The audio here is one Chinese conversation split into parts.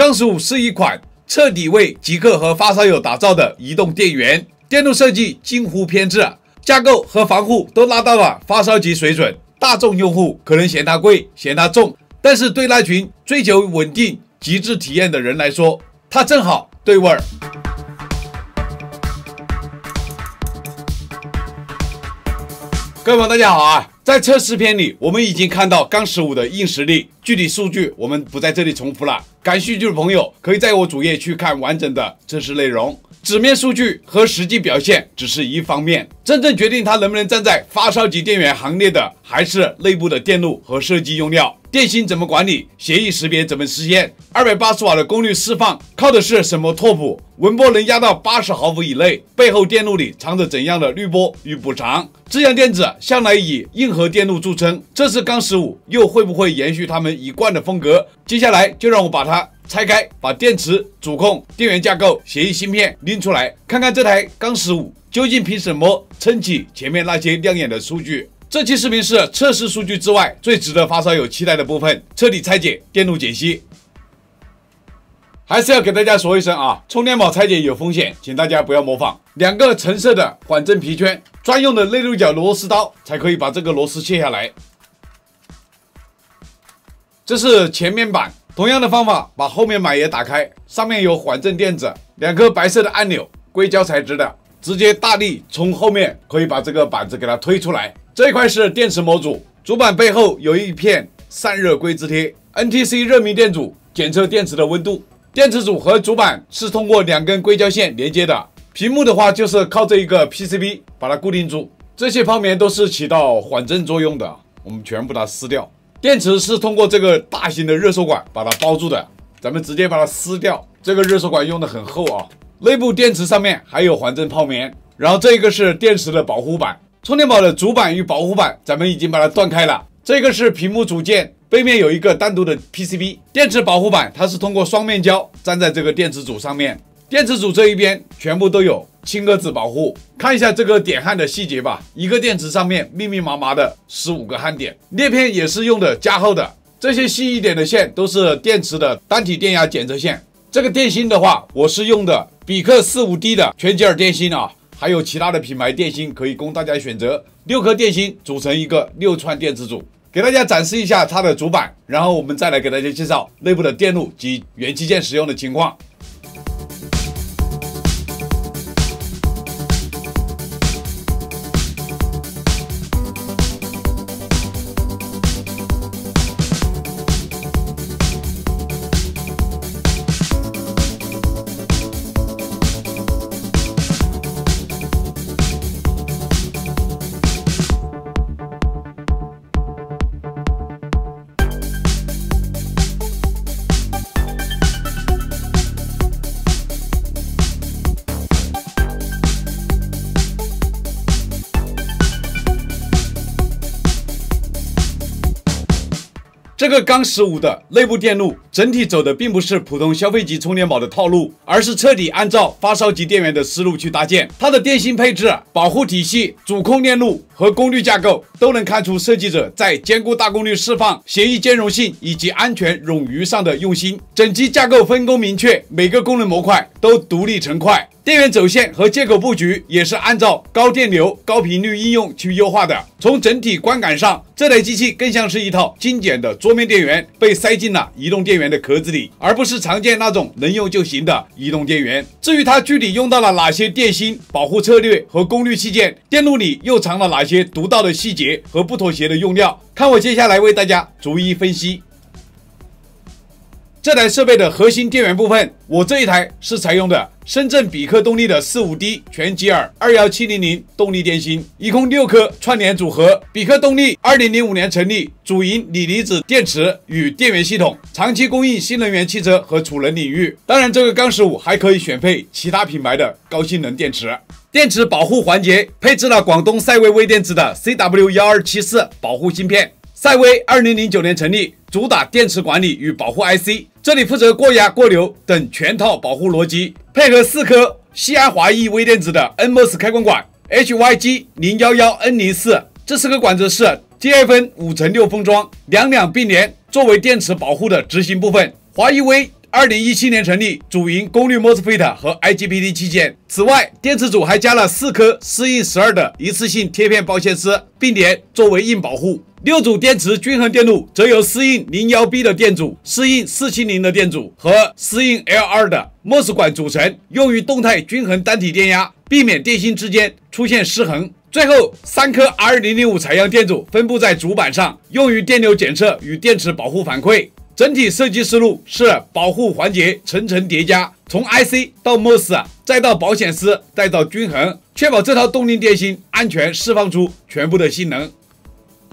钢十五是一款彻底为极客和发烧友打造的移动电源，电路设计近乎偏执，架构和防护都拉到了发烧级水准。大众用户可能嫌它贵，嫌它重，但是对那群追求稳定、极致体验的人来说，它正好对味儿。各位朋友，大家好啊！在测试片里，我们已经看到钢十五的硬实力，具体数据我们不在这里重复了。感兴趣的朋友可以在我主页去看完整的测试内容。纸面数据和实际表现只是一方面，真正决定它能不能站在发烧级电源行列的，还是内部的电路和设计用料。电芯怎么管理？协议识别怎么实现？二百八十瓦的功率释放靠的是什么拓扑？文波能压到八十毫伏以内，背后电路里藏着怎样的滤波与补偿？智阳电子向来以硬核电路著称，这次钢十五又会不会延续他们一贯的风格？接下来就让我把它拆开，把电池、主控、电源架构、协议芯片拎出来，看看这台钢十五究竟凭什么撑起前面那些亮眼的数据。这期视频是测试数据之外最值得发烧友期待的部分，彻底拆解电路解析。还是要给大家说一声啊，充电宝拆解有风险，请大家不要模仿。两个橙色的缓震皮圈，专用的内六角螺丝刀才可以把这个螺丝卸下来。这是前面板，同样的方法把后面板也打开，上面有缓震垫子，两颗白色的按钮，硅胶材质的，直接大力从后面可以把这个板子给它推出来。这块是电池模组，主板背后有一片散热硅脂贴，NTC 热敏电阻检测电池的温度。电池组和主板是通过两根硅胶线连接的，屏幕的话就是靠这一个 PCB 把它固定住。这些泡棉都是起到缓震作用的，我们全部把它撕掉。电池是通过这个大型的热缩管把它包住的，咱们直接把它撕掉。这个热缩管用的很厚啊，内部电池上面还有缓震泡棉。然后这个是电池的保护板。充电宝的主板与保护板，咱们已经把它断开了。这个是屏幕组件，背面有一个单独的 PCB。电池保护板，它是通过双面胶粘在这个电池组上面。电池组这一边全部都有轻离子保护。看一下这个点焊的细节吧，一个电池上面密密麻麻的十五个焊点，裂片也是用的加厚的。这些细一点的线都是电池的单体电压检测线。这个电芯的话，我是用的比克四五 D 的全吉尔电芯啊。还有其他的品牌电芯可以供大家选择，六颗电芯组成一个六串电池组，给大家展示一下它的主板，然后我们再来给大家介绍内部的电路及元器件使用的情况。这个钢十五的内部电路整体走的并不是普通消费级充电宝的套路，而是彻底按照发烧级电源的思路去搭建。它的电芯配置、保护体系、主控链路和功率架构都能看出设计者在兼顾大功率释放、协议兼容性以及安全冗余上的用心。整机架构分工明确，每个功能模块都独立成块。电源走线和接口布局也是按照高电流、高频率应用去优化的。从整体观感上，这台机器更像是一套精简的桌面电源被塞进了移动电源的壳子里，而不是常见那种能用就行的移动电源。至于它具体用到了哪些电芯、保护策略和功率器件，电路里又藏了哪些独到的细节和不妥协的用料，看我接下来为大家逐一分析。这台设备的核心电源部分，我这一台是采用的深圳比克动力的四五 D 全吉尔二幺七零零动力电芯，一共六颗串联组合。比克动力二零零五年成立，主营锂离子电池与电源系统，长期供应新能源汽车和储能领域。当然，这个钢十五还可以选配其他品牌的高性能电池。电池保护环节配置了广东赛威微电子的 CW 幺二七四保护芯片。赛威二零零九年成立，主打电池管理与保护 IC。这里负责过压、过流等全套保护逻辑，配合四颗西安华谊微电子的 NMOS 开关管 HYG 零幺幺 N 零四，这四个管子是 TFN 五乘六封装，两两并联，作为电池保护的执行部分。华谊微二零一七年成立，主营功率 MOSFET 和 IGBT 器件。此外，电池组还加了四颗四印十二的一次性贴片包线丝，并联作为硬保护。六组电池均衡电路则由四印零幺 B 的电阻、四印四七零的电阻和四印 L 二的 MOS 管组成，用于动态均衡单体电压，避免电芯之间出现失衡。最后，三颗 R 零零五采样电阻分布在主板上，用于电流检测与电池保护反馈。整体设计思路是保护环节层层叠加，从 IC 到 MOS，再到保险丝，再到均衡，确保这套动力电芯安全释放出全部的性能。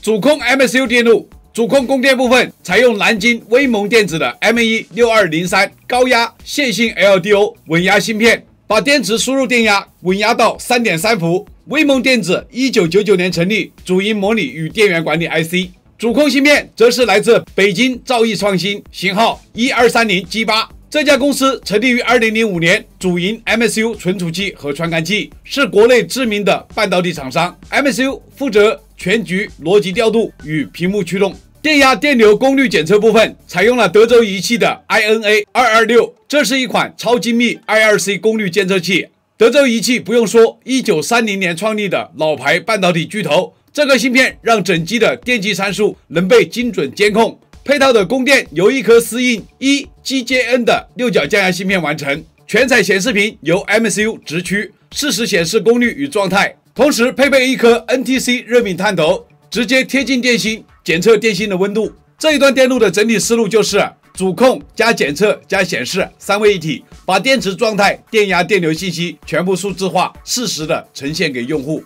主控 MCU 电路，主控供电部分采用南京威盟电子的 M1 六二零三高压线性 LDO 稳压芯片，把电池输入电压稳压到三点三伏。威盟电子一九九九年成立，主营模拟与电源管理 IC。主控芯片则是来自北京兆易创新，型号一二三零 G 八。这家公司成立于二零零五年，主营 MCU 存储器和传感器，是国内知名的半导体厂商。MCU 负责。全局逻辑调度与屏幕驱动，电压、电流、功率检测部分采用了德州仪器的 INA 二二六，这是一款超精密 IRC 功率监测器。德州仪器不用说，一九三零年创立的老牌半导体巨头，这个芯片让整机的电机参数能被精准监控。配套的供电由一颗思印一 GJN 的六角降压芯片完成，全彩显示屏由 MCU 直驱，适时显示功率与状态。同时配备一颗 NTC 热敏探头，直接贴近电芯检测电芯的温度。这一段电路的整体思路就是主控加检测加显示三位一体，把电池状态、电压、电流信息全部数字化，适时的呈现给用户。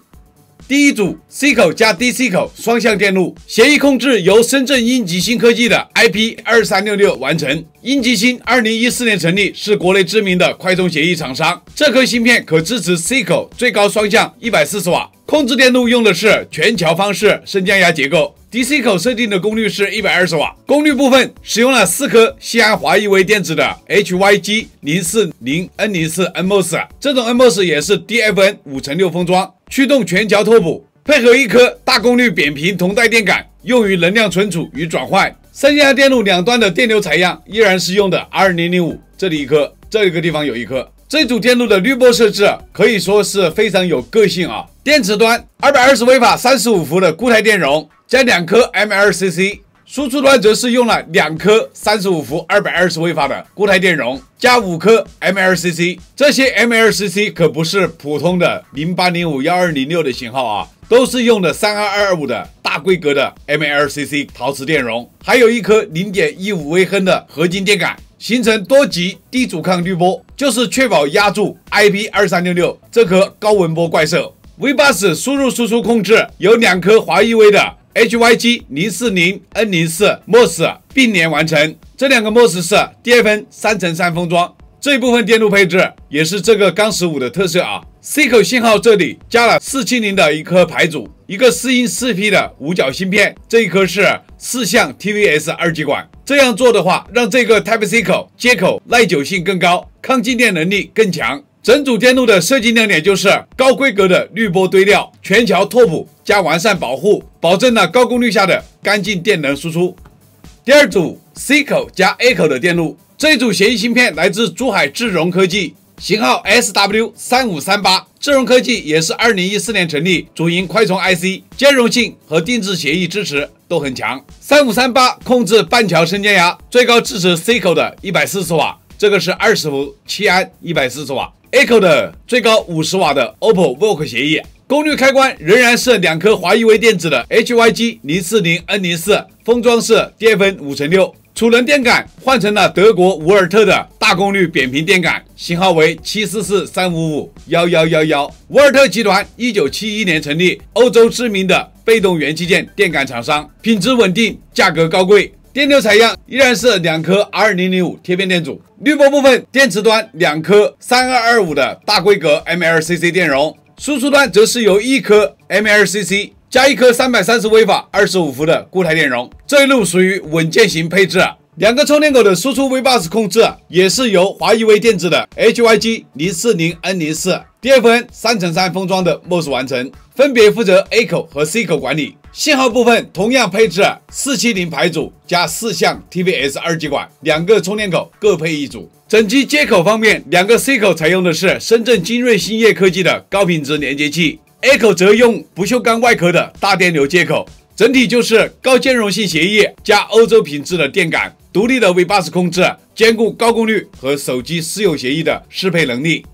第一组 C 口加 DC 口双向电路协议控制由深圳英吉星科技的 IP 二三六六完成。英吉星二零一四年成立，是国内知名的快充协议厂商。这颗芯片可支持 C 口最高双向一百四十瓦，控制电路用的是全桥方式升降压结构。DC 口设定的功率是一百二十瓦，功率部分使用了四颗西安华谊微电子的 HYG 零四零 N 零四 NMOS，这种 NMOS 也是 DFN 五乘六封装，驱动全桥拓扑，配合一颗大功率扁平铜带电感，用于能量存储与转换。升压电路两端的电流采样依然是用的 R 零零五，这里一颗，这个地方有一颗。这组电路的滤波设置可以说是非常有个性啊。电池端二百二十微法三十五伏的固态电容。加两颗 MLCC，输出端则是用了两颗三十五伏二百二十微法的固态电容，加五颗 MLCC。这些 MLCC 可不是普通的零八零五幺二零六的型号啊，都是用的三二二二五的大规格的 MLCC 陶瓷电容，还有一颗零点一五微亨的合金电感，形成多级低阻抗滤波，就是确保压住 IP 二三六六这颗高文波怪兽。V bus 输入输出控制有两颗华谊微的。HYG 零四零 N 零四 MOS 并联完成，这两个 MOS 是 DFN 三乘三封装，这一部分电路配置也是这个钢十五的特色啊。C 口信号这里加了四七零的一颗排阻，一个四音四 P 的五角芯片，这一颗是四向 TVS 二极管。这样做的话，让这个 Type C 口接口耐久性更高，抗静电能力更强。整组电路的设计亮点就是高规格的滤波堆料、全桥拓扑加完善保护，保证了高功率下的干净电能输出。第二组 C 口加 A 口的电路，这一组协议芯片来自珠海智融科技，型号 SW 三五三八。智融科技也是二零一四年成立，主营快充 IC，兼容性和定制协议支持都很强。三五三八控制半桥升降压，最高支持 C 口的一百四十瓦，这个是二十伏七安一百四十瓦。Echo 的最高五十瓦的 OPPO VOOC 协议，功率开关仍然是两颗华亿微电子的 HYG 零四零 N 零四，封装是 DFN 五乘六，储能电感换成了德国伍尔特的大功率扁平电感，型号为七四四三五五幺幺幺幺。伍尔特集团一九七一年成立，欧洲知名的被动元器件电感厂商，品质稳定，价格高贵。电流采样依然是两颗 R 零零五贴片电阻，滤波部分电池端两颗三二二五的大规格 MLCC 电容，输出端则是由一颗 MLCC 加一颗三百三十微法二十五伏的固态电容，这一路属于稳健型配置。两个充电口的输出 V bus 控制也是由华谊微电子的 HYG 零四零 N 零四 DFN 三乘三封装的 MOS 完成，分别负责 A 口和 C 口管理。信号部分同样配置四七零排组加四项 TVS 二极管，两个充电口各配一组。整机接口方面，两个 C 口采用的是深圳精锐兴业科技的高品质连接器，A 口则用不锈钢外壳的大电流接口。整体就是高兼容性协议加欧洲品质的电感，独立的 V bus 控制，兼顾高功率和手机私有协议的适配能力。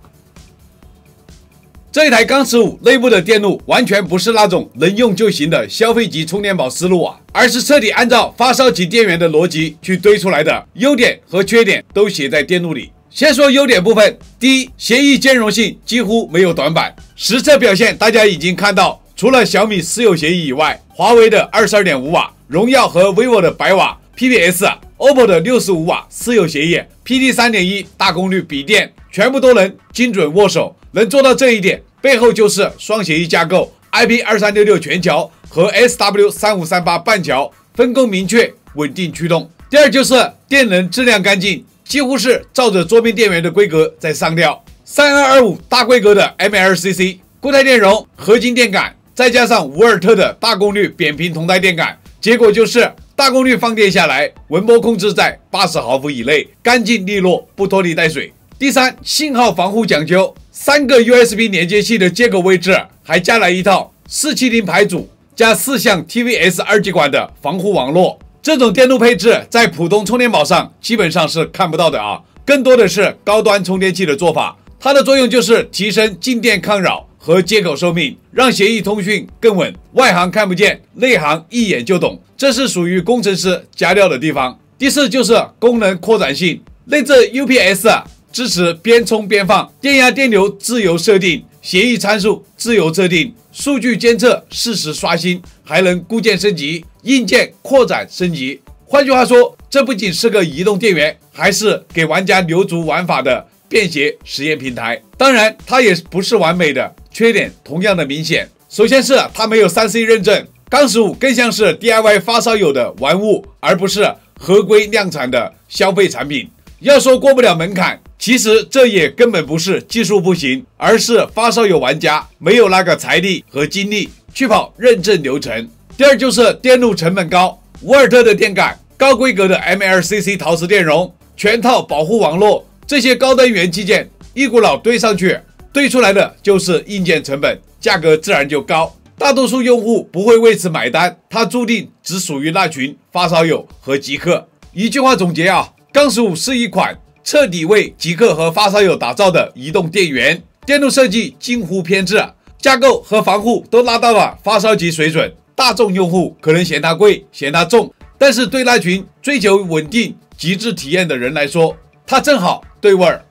这一台钢十五内部的电路完全不是那种能用就行的消费级充电宝思路啊，而是彻底按照发烧级电源的逻辑去堆出来的，优点和缺点都写在电路里。先说优点部分，第一，协议兼容性几乎没有短板，实测表现大家已经看到。除了小米私有协议以外，华为的二十二点五瓦，荣耀和 vivo 的百瓦 PPS，OPPO 的六十五瓦私有协议，PD 三点一大功率笔电，全部都能精准握手。能做到这一点，背后就是双协议架构，IP 二三六六全桥和 SW 三五三八半桥，分工明确，稳定驱动。第二就是电能质量干净，几乎是照着桌面电源的规格在上吊，三二二五大规格的 MLCC 固态电容，合金电感。再加上伍尔特的大功率扁平铜带电感，结果就是大功率放电下来，纹波控制在八十毫伏以内，干净利落，不拖泥带水。第三，信号防护讲究，三个 USB 连接器的接口位置还加了一套四七零排组加四项 TVS 二极管的防护网络。这种电路配置在普通充电宝上基本上是看不到的啊，更多的是高端充电器的做法。它的作用就是提升静电抗扰。和接口寿命，让协议通讯更稳。外行看不见，内行一眼就懂，这是属于工程师加料的地方。第四就是功能扩展性，内置 UPS 支持边充边放，电压电流自由设定，协议参数自由设定，数据监测适时刷新，还能固件升级、硬件扩展升级。换句话说，这不仅是个移动电源，还是给玩家留足玩法的便携实验平台。当然，它也不是完美的。缺点同样的明显。首先是它没有三 C 认证，钢十五更像是 DIY 发烧友的玩物，而不是合规量产的消费产品。要说过不了门槛，其实这也根本不是技术不行，而是发烧友玩家没有那个财力和精力去跑认证流程。第二就是电路成本高，沃尔特的电感、高规格的 MLCC 陶瓷电容、全套保护网络，这些高端元器件一股脑堆上去。堆出来的就是硬件成本，价格自然就高。大多数用户不会为此买单，它注定只属于那群发烧友和极客。一句话总结啊，钢十五是一款彻底为极客和发烧友打造的移动电源，电路设计近乎偏执，架构和防护都拉到了发烧级水准。大众用户可能嫌它贵，嫌它重，但是对那群追求稳定、极致体验的人来说，它正好对味儿。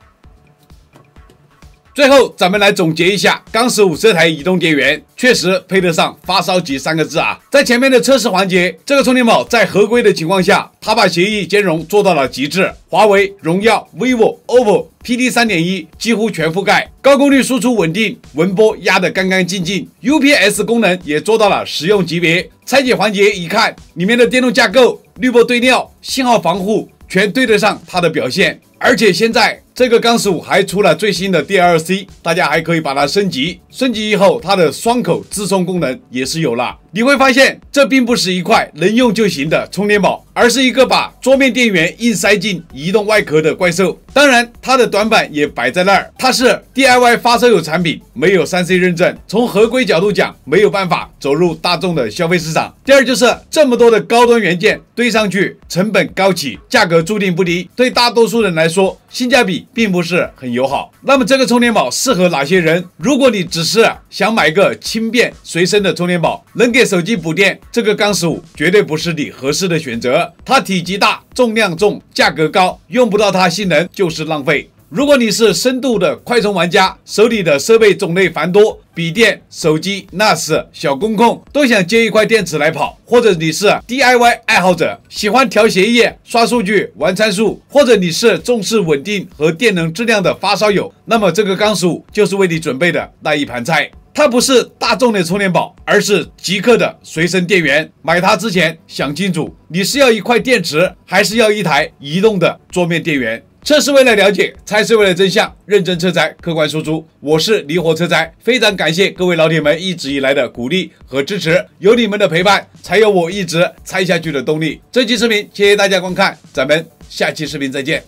最后，咱们来总结一下，钢十五这台移动电源确实配得上“发烧级”三个字啊！在前面的测试环节，这个充电宝在合规的情况下，它把协议兼容做到了极致。华为、荣耀、vivo、OPPO PD 三点一几乎全覆盖，高功率输出稳定，纹波压得干干净净，UPS 功能也做到了实用级别。拆解环节一看，里面的电路架构、滤波对料、信号防护全对得上它的表现，而且现在。这个钢十五还出了最新的 DLC，大家还可以把它升级。升级以后，它的双口自充功能也是有了。你会发现，这并不是一块能用就行的充电宝，而是一个把桌面电源硬塞进移动外壳的怪兽。当然，它的短板也摆在那儿，它是 DIY 发烧友产品，没有三 C 认证，从合规角度讲，没有办法走入大众的消费市场。第二就是这么多的高端元件堆上去，成本高企，价格注定不低，对大多数人来说，性价比。并不是很友好。那么这个充电宝适合哪些人？如果你只是想买个轻便随身的充电宝，能给手机补电，这个钢十五绝对不是你合适的选择。它体积大，重量重，价格高，用不到它性能就是浪费。如果你是深度的快充玩家，手里的设备种类繁多，笔电、手机、NAS、小工控都想接一块电池来跑；或者你是 DIY 爱好者，喜欢调协议、刷数据、玩参数；或者你是重视稳定和电能质量的发烧友，那么这个钢十五就是为你准备的那一盘菜。它不是大众的充电宝，而是极客的随身电源。买它之前想清楚，你是要一块电池，还是要一台移动的桌面电源？测是为了了解，猜是为了真相，认真车载，客观输出。我是离火车载，非常感谢各位老铁们一直以来的鼓励和支持，有你们的陪伴，才有我一直拆下去的动力。这期视频谢谢大家观看，咱们下期视频再见。